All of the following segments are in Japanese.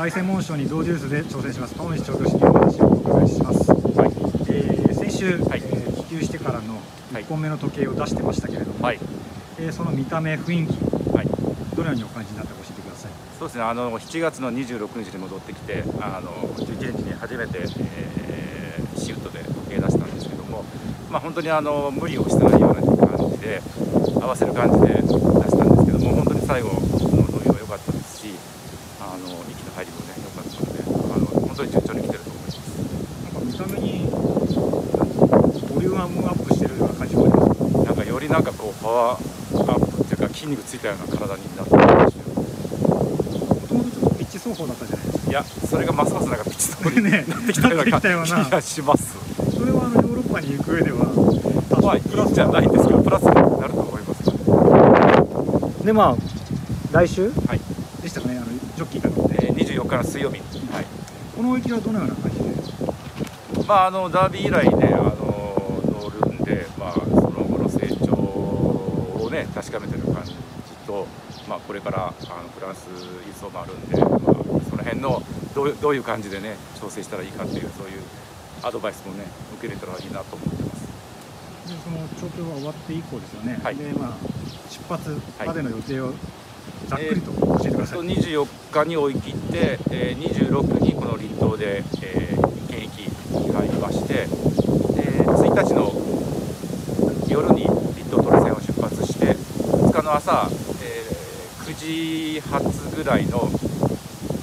凱旋門賞に同デュースで挑戦します。友西調教師にお話をお伺いします、はい。えー先週、はい。えー帰厩してからのはい。1本目の時計を出してましたけれども、はい。えーその見た目雰囲気はい。どのようにお感じになったか教えてください。そうですね。あの7月の26日に戻ってきてあの11日に初めて、えーシフトで時計出したんですけどもまあ本当にあの無理をしてないような感じで合わせる感じで出したんですけども本当に最後の伸びも良かったですしあの息の入りもね良かったのであの本当に順調に来てると思いますなんか見た目にボリュームアップしてるような感じもありますなんかこうパワーアップっていうか筋肉ついたような体になってるんですよもともとちょっとピッチ走法だったじゃないですかいやそれがますますなんかピッチこれねなってきたようななってきたような気がします。それはあのヨーロッパに行く上ではまあいいんじゃないんですけどプラスになると思います。でまあ来週？はい、でしたかねあのジョッキーが乗ってえー、24日の水曜日、はい。この駅はどのような感じでまあ、あのダービー以来ねあの乗るんで、まあ、その後の成長をね確かめてる感じ。と、まあ、これからあのフランス輸送もあるんで、まあ、その辺のどういうどういう感じでね調整したらいいかっていうそういうアドバイスもね受けれたらいいなと思ってます。でその調教が終わって以降ですよね、はい。でまあ出発までの予定をざっくりと教えてください、24日に追い切って、えー26にこの離島で、えー現役に入りましてで1日の夜に離島トレセンを出発して2日の朝、えー9時発ぐらいの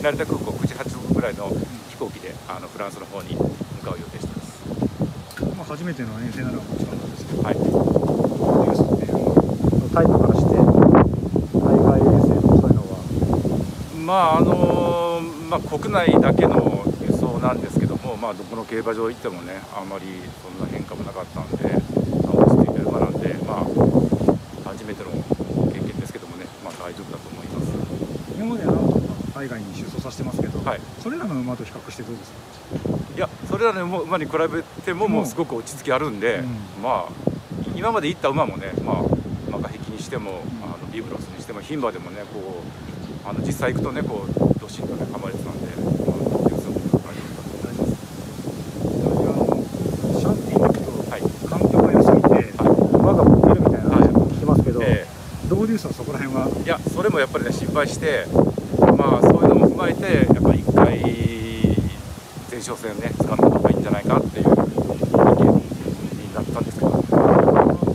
成田空港9時発ぐらいの飛行機であのフランスの方に向かう予定してます。まあ、初めての遠征なのはもちろんですけど、はい。ニュースってタイプからして海外遠征とかそういうのはまああのまあ、国内だけの輸送なんですけども、まあ、どこの競馬場行ってもねあんまりそんな変化もなかったんで、まあ、落ち着いてる馬なんで、まあ、初めての経験ですけどもね、まあ、大丈夫だと思います。今まで何度か海外に出走させてますけど、はい。それらの馬と比較してどうですか？いやそれらの馬に比べてももうすごく落ち着きあるんで、うん。まあ今まで行った馬もね、まあ、マカヘキにしても、あのビブロスにしても牝馬でもねこうあの実際行くとねこうどしんとね噛まれてたんで、まあ、予想も大丈夫だと思います。ちなみにあのシャンティに行くとはい。環境が良すぎて、馬がボケるみたいな話も聞きますけど、えドーデュースはそこら辺は？えいやそれもやっぱりね心配してまあそういうのも踏まえてやっぱり一回前哨戦ね掴んだ方がいいんじゃないかっていう意見になったんですけど、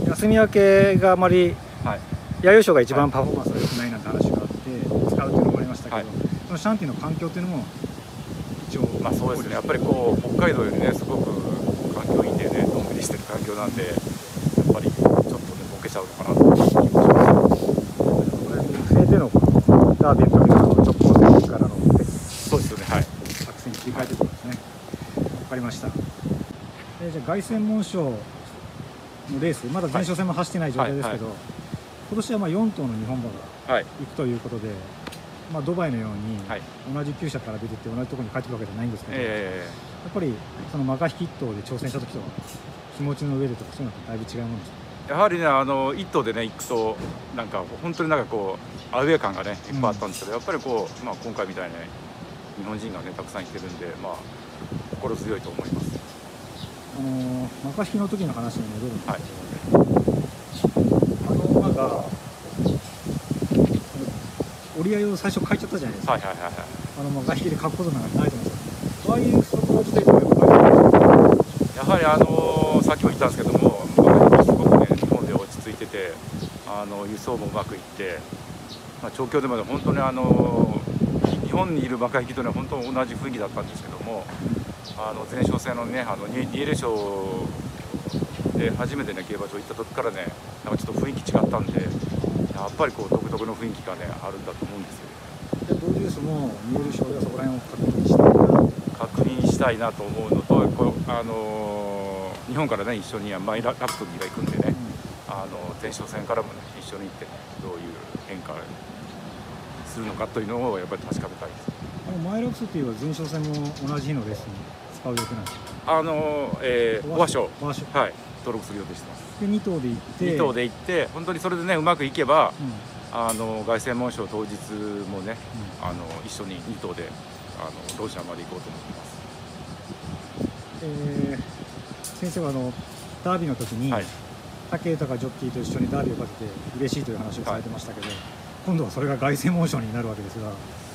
休み明けがあまりはい、弥生賞が一番パフォーマンスが良くないなんて話があって使うっていうのもありましたけど、はい。そのシャンティの環境っていうのも一応まあそうですね。やっぱりこう北海道よりねすごく環境いいんでね。のんびりしてる環境なんでやっぱりちょっとねボケちゃうのかなという気もしますかりました、えーじゃあ凱旋門賞のレースまだ前哨戦も走ってない状態ですけど、は今年はまあ4頭の日本馬がはい。行くということで、まあ、ドバイのようにはい。同じ厩舎から出てって同じところに帰ってくるわけじゃないんですけど、えやっぱりそのマカヒキットで挑戦した時とは気持ちの上でとかそういうのとだいぶ違うもんですか？えやはりねあの一頭でね行くとなんか本当になんかこうアウェー感がねいっぱいあったんですけど、やっぱりこう、まあ、今回みたいにね日本人がねたくさん来てるんでまあ心強いと思います。あのーマカヒキの時の話に戻るんですけど、あの馬が折り合いを最初変えちゃったじゃないですか、はいはいはいはい。あのマカヒキで書くことなんかないと思うんですよ。ああいうストップウォッチテープがやはりあのさっきも言ったんですけども、まあすごくね日本で落ち着いててあの輸送もうまくいって、まあ、調教でもね本当にあの日本にいる馬鹿行きとね本当同じ雰囲気だったんですけどもあの前哨戦のねあのニニエレ賞で初めてね競馬場行った時からねなんかちょっと雰囲気違ったんでやっぱりこう独特の雰囲気がねあるんだと思うんですよ。でドーデュースも見える賞ではそこら辺を確認したいな確認したいなと思うのとこうあの日本からね一緒にマイララプソディが行くんでね、あの前哨戦からもね一緒に行ってねどういう変化するのかというのをやっぱり確かめたいです。あのマイラプソティは前哨戦も同じ日のレースに使う予定なんですかあの、えー、オア賞オア賞はい。登録する予定してます。で2頭で行って。2頭で行って本当にそれでねうまくいけばうん。あの凱旋門賞当日もねあの一緒に2頭であのロシアまで行こうと思ってます。えー先生はあのダービーの時に、はい。武豊ジョッキーと一緒にダービーをかけて嬉しいという話をされてましたけど、今度はそれが凱旋門賞になるわけですが、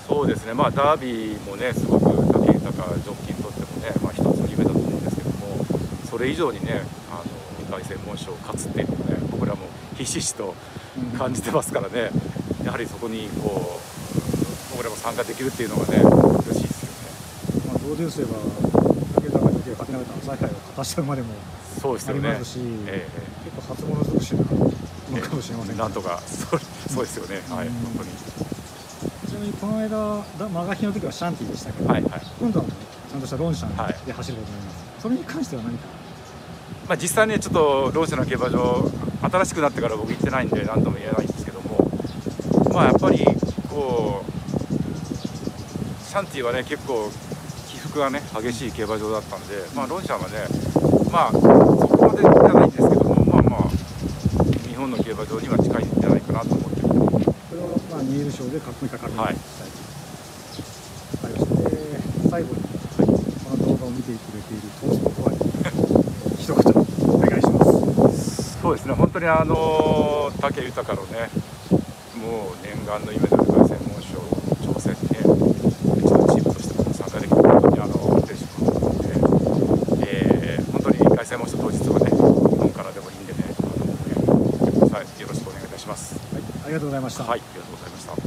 そうですね、まあ、ダービーもね、すごく武豊ジョッキーにとってもね、まあ、一つの夢だと思うんですけども、それ以上にね、あの凱旋門賞を勝つっていうのをね、僕らもひしひしと感じてますからね、やはりそこにこう、僕らも参加できるっていうのがね、嬉しいですよね。まあ、ドーデュースでは武勝てなかった朝日杯を勝たした馬でもそうですよねあります。し、え結構初物尽くしなのかもしれませんなんとかそうそうですよね、はい、うん本当に。ちなみにこの間だマガヒの時はシャンティでしたけど、はいはい。今度はちゃんとしたロンシャンはい。で走ることになります、それに関しては何か？まあ、実際ね、ちょっとローシャの競馬場、新しくなってから僕行ってないんで、なんとも言えないんですけども、まあ、やっぱりこう、シャンティはね、結構、起伏がね、激しい競馬場だったんで、まあ、ロンシャンはね、まあ、そこまでじゃないんですけども、まあまあ、日本の競馬場には近いんじゃないかなと思ってこれをまあニール賞でかっこいいか確認はい、はい、そして最後に、この動画を見てくれているトースポコアに一言お願い。しますそうですね、本当にあの武豊のね、もう念願の夢である凱旋門賞挑戦にね、うちのチームとしても参加できて、本当にあの嬉しく思って、えー本当に凱旋門賞当日はね、日本からでもいいんでね、あのね来てくださいよろしくお願いいたします。はい、ありがとうございました、はい、ありがとうございました。